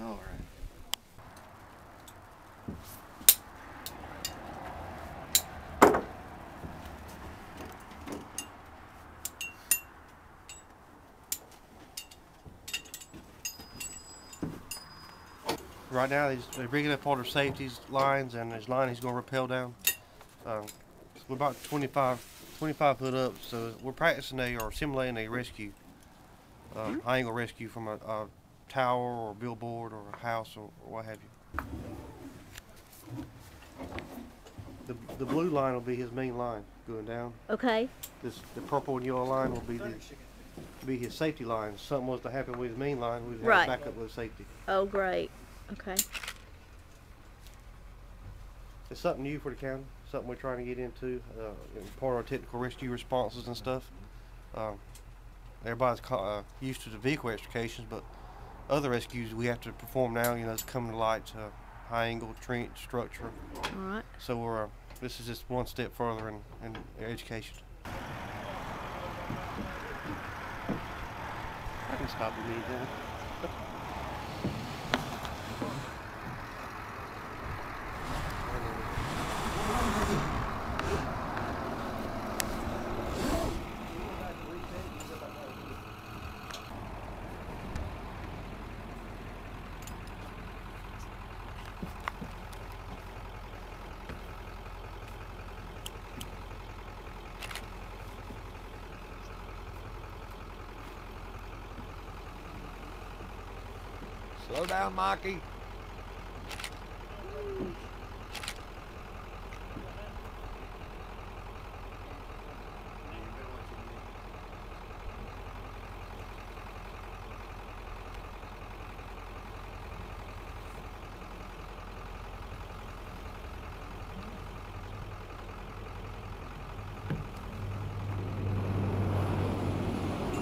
All right. Right now, they're, just, they're bringing up all their safeties lines, and his line he's going to rappel down. Um, we're about 25, 25 foot up, so we're practicing a or simulating a rescue, uh, high angle rescue from a, a tower or billboard or a house or, or what have you. The, the blue line will be his main line going down. Okay. This the purple and yellow line will be the be his safety line. If something was to happen with his main line, we'd have Right. backup with safety. Oh, great. Okay. It's something new for the county. Something we're trying to get into. Uh, in part of our technical rescue responses and stuff. Um, everybody's ca- uh, used to the vehicle extrications, but other rescues we have to perform now. You know, it's coming to light. Uh, high angle trench structure. All right. So we're uh, this is just one step further in, in education. I can stop you Slow down, Mikey.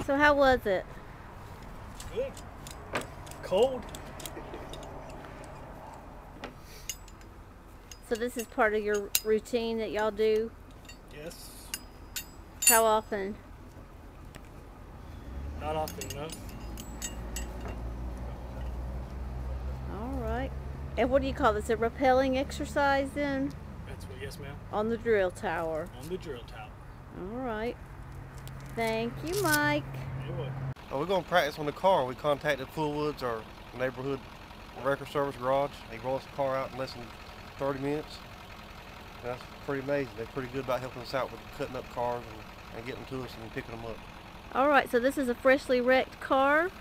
So how was it? Good. Cold. So this is part of your routine that y'all do? Yes. How often? Not often enough. All right. And what do you call this? A rappelling exercise then? That's what. Yes, ma'am. On the drill tower. On the drill tower. All right. Thank you, Mike. You're welcome. Oh, we're going to practice on the car. We contacted Fullwoods, our neighborhood record service garage. They roll us the car out in less than 30 minutes. That's pretty amazing. They're pretty good about helping us out with cutting up cars and, and getting to us and picking them up. All right. So this is a freshly wrecked car.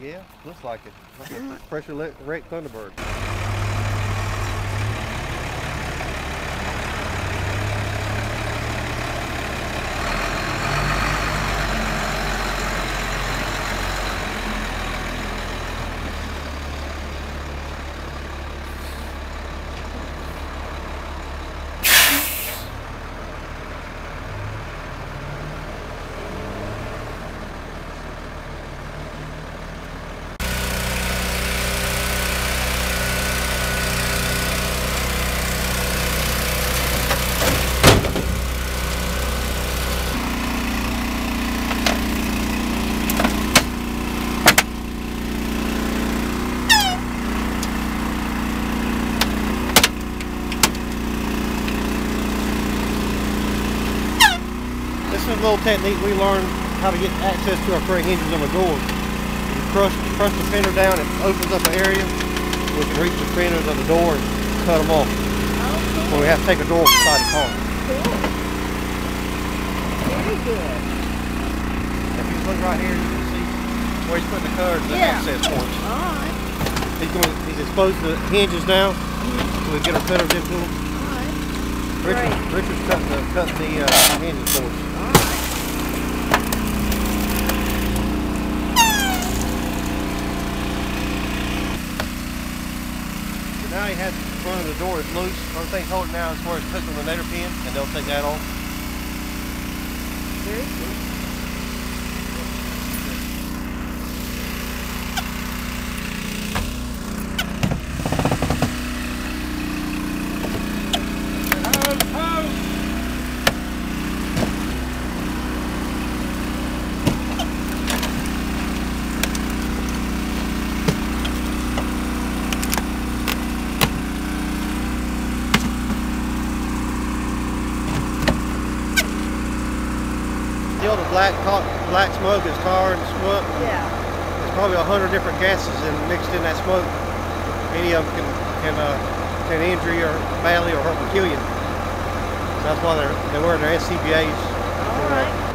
Yeah, looks like it. Like a pressure wrecked Thunderbird. Little technique we learned how to get access to our freight hinges on the door. You crush, crush the fender down, it opens up an area. We can reach the fenders of the door and cut them off Oh, when we have to take a door inside the car. cool. Very good. If you look right here, you can see where he's putting the cutters, the Yeah. access points. All right. He's going, he's exposed the hinges now, so we get our cutters into them. All right. Richard, Great. Richard's cutting the, cutting the uh, hinges for us. All right. So now he has the front of the door is loose. Only thing holding now is where it's hooked on the nader pin, and they'll take that off. Good. black black smoke is tar and smoke. Yeah. There's probably a hundred different gases in, mixed in that smoke. Any of them can can uh, can injure you or badly or hurt or kill you. That's why they're they're wearing their SCBA's. All right.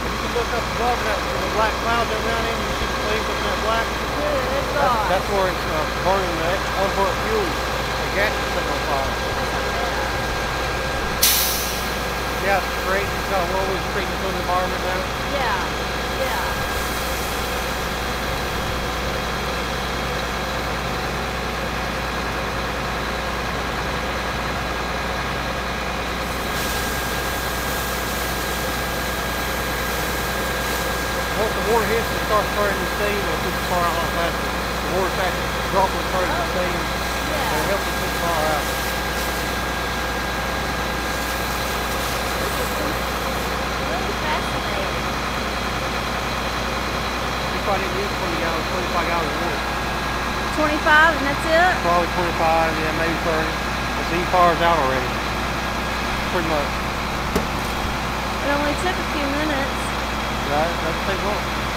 You can look up above that the black clouds around it. You see the flames in that black. Good That's, where it's uh, burning the unburnt fuel. The gas on fire. Yeah, it's great. It's what we're treating to the environment now. Yeah. Yeah. Once the water hits, it starts turning to steam. It'll put the fire out faster. Water's actually dropping, turning to steam. And it Yeah. helps to put the fire out. Really fascinating. You probably didn't use 20 gallons, 25 gallons of water. 25 and that's it? Probably 25, yeah, maybe 30. But the fire's out already. Pretty much. It only took a few minutes. Right? Doesn't take long.